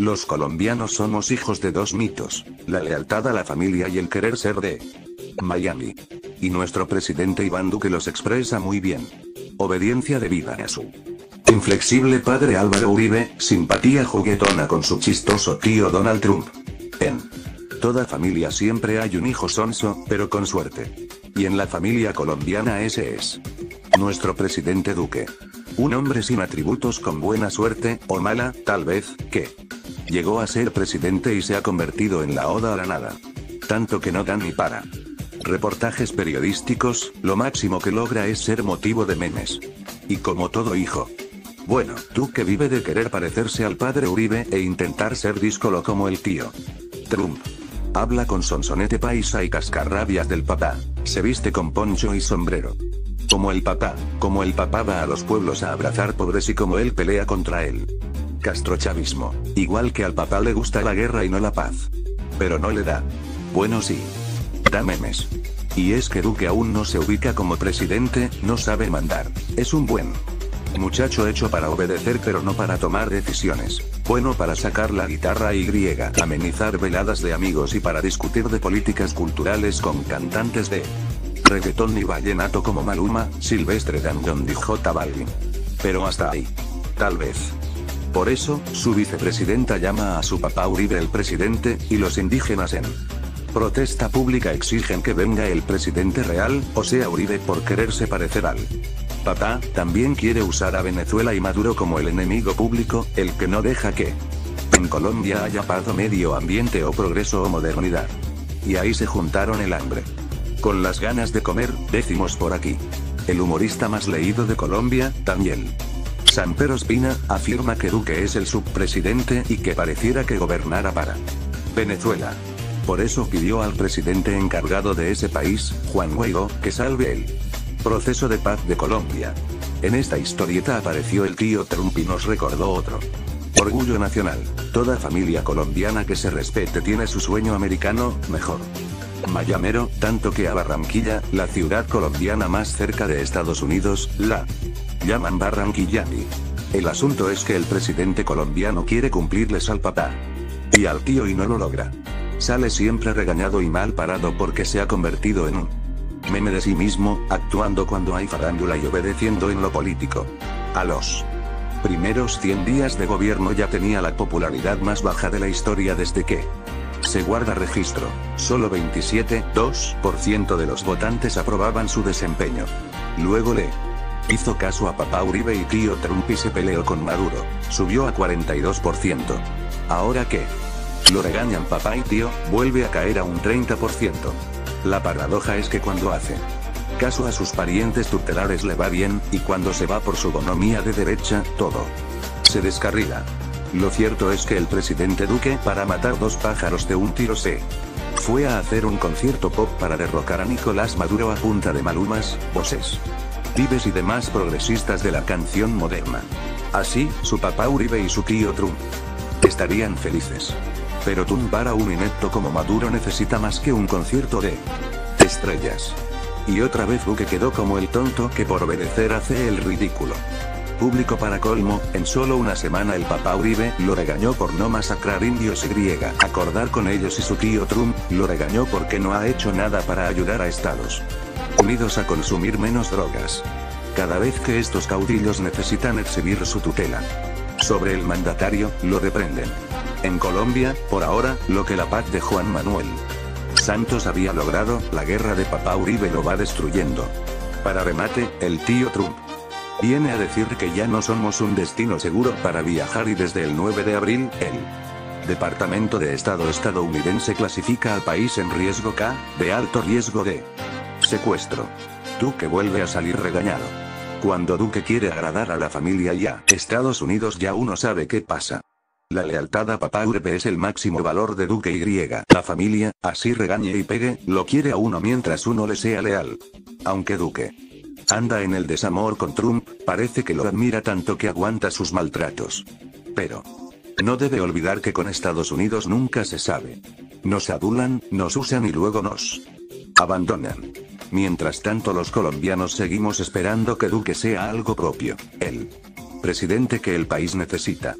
Los colombianos somos hijos de dos mitos, la lealtad a la familia y el querer ser de Miami. Y nuestro presidente Iván Duque los expresa muy bien. Obediencia debida a su inflexible padre Álvaro Uribe, simpatía juguetona con su chistoso tío Donald Trump. En toda familia siempre hay un hijo sonso, pero con suerte. Y en la familia colombiana ese es nuestro presidente Duque. Un hombre sin atributos con buena suerte, o mala, tal vez, que Llegó a ser presidente y se ha convertido en la oda a la nada. Tanto que no dan ni para. Reportajes periodísticos, lo máximo que logra es ser motivo de memes. Y como todo hijo. Bueno, tú que vive de querer parecerse al padre Uribe e intentar ser díscolo como el tío. Trump. Habla con sonsonete paisa y cascarrabias del papá. Se viste con poncho y sombrero. Como el papá, como el papá va a los pueblos a abrazar pobres y como él pelea contra él. Castrochavismo. Igual que al papá le gusta la guerra y no la paz. Pero no le da. Bueno sí. Da memes. Y es que Duque aún no se ubica como presidente, no sabe mandar. Es un buen muchacho hecho para obedecer pero no para tomar decisiones. Bueno para sacar la guitarra y griega, amenizar veladas de amigos y para discutir de políticas culturales con cantantes de reggaetón y vallenato como Maluma, Silvestre Dangond y J Balvin. Pero hasta ahí. Tal vez. Por eso, su vicepresidenta llama a su papá Uribe el presidente, y los indígenas en protesta pública exigen que venga el presidente real, o sea Uribe por quererse parecer al papá, también quiere usar a Venezuela y Maduro como el enemigo público, el que no deja que en Colombia haya paz o medio ambiente o progreso o modernidad. Y ahí se juntaron el hambre. Con las ganas de comer, decimos por aquí. El humorista más leído de Colombia, Daniel. Sampero Espina, afirma que Duque es el subpresidente y que pareciera que gobernara para Venezuela. Por eso pidió al presidente encargado de ese país, Juan Guaidó, que salve el proceso de paz de Colombia. En esta historieta apareció el tío Trump y nos recordó otro. Orgullo nacional. Toda familia colombiana que se respete tiene su sueño americano, mejor. Mayamero, tanto que a Barranquilla, la ciudad colombiana más cerca de Estados Unidos, la llaman Barranquillani. El asunto es que el presidente colombiano quiere cumplirles al papá. Y al tío y no lo logra. Sale siempre regañado y mal parado porque se ha convertido en un meme de sí mismo, actuando cuando hay farándula y obedeciendo en lo político. A los primeros 100 días de gobierno ya tenía la popularidad más baja de la historia desde que se guarda registro. Solo 27,2% de los votantes aprobaban su desempeño. Luego le hizo caso a papá Uribe y tío Trump y se peleó con Maduro. Subió a 42%. Ahora que lo regañan papá y tío, vuelve a caer a un 30%. La paradoja es que cuando hace caso a sus parientes tutelares le va bien, y cuando se va por su bonomía de derecha, todo se descarrila. Lo cierto es que el presidente Duque, para matar dos pájaros de un tiro se fue a hacer un concierto pop para derrocar a Nicolás Maduro a punta de malumas, voces, vives y demás progresistas de la canción moderna. Así, su papá Uribe y su tío Trump estarían felices. Pero tumbar a un inepto como Maduro necesita más que un concierto de estrellas. Y otra vez Duque quedó como el tonto que por obedecer hace el ridículo público para colmo, en solo una semana el papá Uribe lo regañó por no masacrar indios y griega, acordar con ellos y su tío Trump lo regañó porque no ha hecho nada para ayudar a Estados Unidos a consumir menos drogas. Cada vez que estos caudillos necesitan exhibir su tutela sobre el mandatario, lo reprenden. En Colombia, por ahora, lo que la paz de Juan Manuel Santos había logrado, la guerra de papá Uribe lo va destruyendo. Para remate, el tío Trump Viene a decir que ya no somos un destino seguro para viajar y desde el 9 de abril, el Departamento de Estado estadounidense clasifica al país en riesgo K, de alto riesgo de secuestro. Duque vuelve a salir regañado. Cuando Duque quiere agradar a la familia y a Estados Unidos ya uno sabe qué pasa. La lealtad a papá Urbe es el máximo valor de Duque y. La familia, así regañe y pegue, lo quiere a uno mientras uno le sea leal. Aunque Duque Anda en el desamor con Trump, parece que lo admira tanto que aguanta sus maltratos. Pero. No debe olvidar que con Estados Unidos nunca se sabe. Nos adulan, nos usan y luego nos abandonan. Mientras tanto los colombianos seguimos esperando que Duque sea algo propio, el presidente que el país necesita.